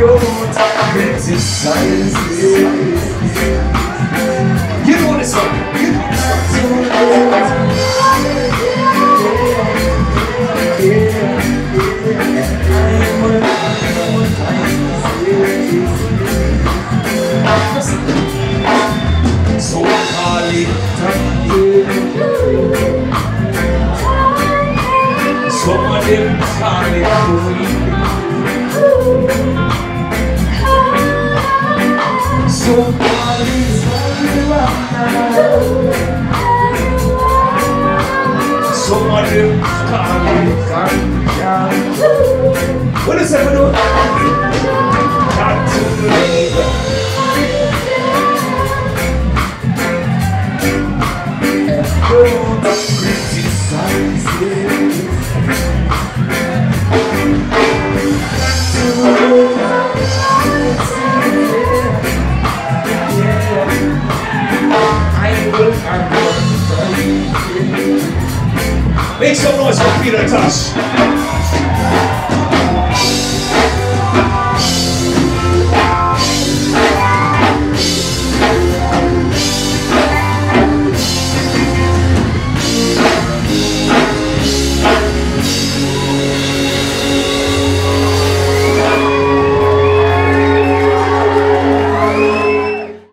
Exercise. You know this one. You know this one. So call it it Some of What is that? Got to Don't criticize it Make some noise for Peter Tosh.